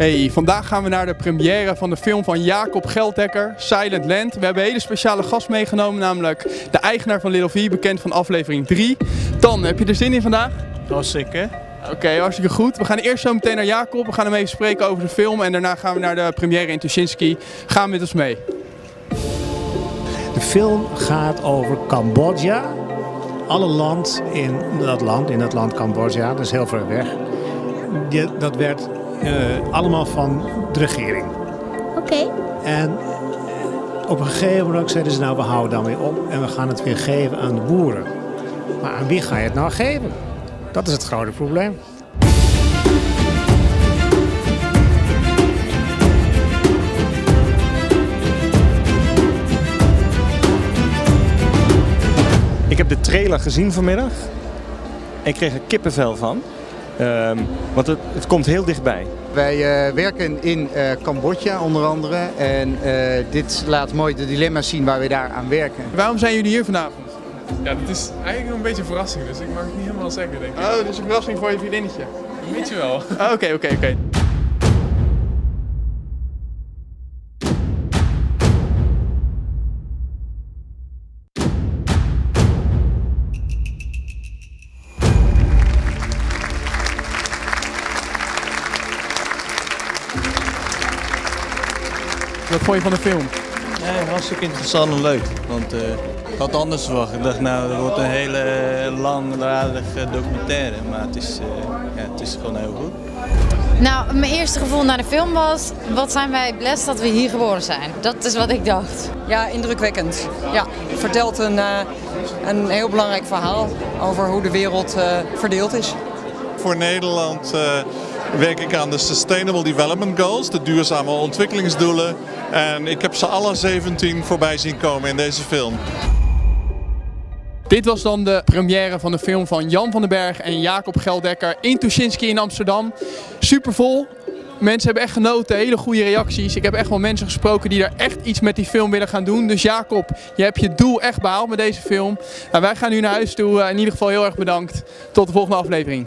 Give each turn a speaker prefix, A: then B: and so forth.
A: Hey, vandaag gaan we naar de première van de film van Jacob Gelddekker, Silent Land. We hebben een hele speciale gast meegenomen, namelijk de eigenaar van Little V, bekend van aflevering 3. Dan, heb je er zin in vandaag?
B: Hartstikke.
A: Oké, hartstikke goed. We gaan eerst zo meteen naar Jacob. We gaan hem even spreken over de film. En daarna gaan we naar de première in Tuschinski. Ga met ons mee.
C: De film gaat over Cambodja. Alle land in dat land, in dat land Cambodja, dat is heel ver weg. Dat werd allemaal van de regering.
D: Oké.
C: En eh, op een gegeven moment zeiden ze nou, we houden dan weer op en we gaan het weer geven aan de boeren. Maar aan wie ga je het nou geven? Dat is het grote probleem.
B: Ik heb de trailer gezien vanmiddag. En ik kreeg er kippenvel van. Ehm, want het, het komt heel dichtbij.
E: Wij eh, werken in eh, Cambodja onder andere en eh, dit laat mooi de dilemma's zien waar we daar aan werken.
A: Waarom zijn jullie hier vanavond?
F: Ja, dat is eigenlijk nog een beetje een verrassing, dus ik mag het niet helemaal zeggen, denk ik.
A: Oh, dus een verrassing voor je vriendinnetje.
F: Weet je wel.
A: Ah, Oké, oké, oké. Wat vond je van de film?
G: Ja, hartstikke interessant en leuk. Want eh, ik had anders verwacht. Ik dacht, nou, het wordt een hele eh, langdradige documentaire. Maar het is, eh, ja, het is gewoon heel goed.
H: Nou, mijn eerste gevoel naar de film was, wat zijn wij blessed dat we hier geboren zijn. Dat is wat ik dacht.
I: Ja, indrukwekkend. Ja, vertelt een, eh, een heel belangrijk verhaal over hoe de wereld eh, verdeeld is.
J: Voor Nederland eh, werk ik aan de Sustainable Development Goals, de duurzame ontwikkelingsdoelen. En ik heb ze alle 17 voorbij zien komen in deze film.
A: Dit was dan de première van de film van Jan van den Berg en Jacob Geldekker in Tuschinski in Amsterdam. Supervol. Mensen hebben echt genoten, hele goede reacties. Ik heb echt wel mensen gesproken die er echt iets met die film willen gaan doen. Dus Jacob, je hebt je doel echt behaald met deze film. Nou, wij gaan nu naar huis toe. Eh, In ieder geval heel erg bedankt. Tot de volgende aflevering.